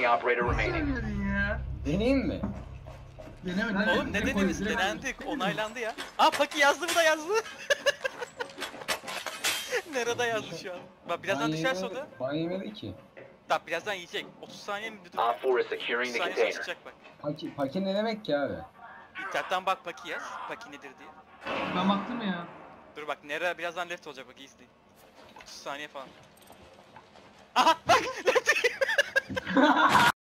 Friendly operator remaining. Demedin ya. Deneyeyim mi? Oğlum ne dediniz? Denendik, onaylandı ya. Aa Paki yazdı mı da yazdı. Nerede yazdı şu an? Bak birazdan düşerse o da. Ban yemedi ki. Tamam birazdan yiyecek. 30 saniye mi? Dur. Op 4 is 30 the saniye sonra container. çıkacak bak. Paki, paki ne demek ki abi? İnternetten bak Paki yaz. Paki nedir diye. Ben baktım ya. Dur bak Nera birazdan left olacak bak iyi izleyin. 30 saniye falan. Aha bak left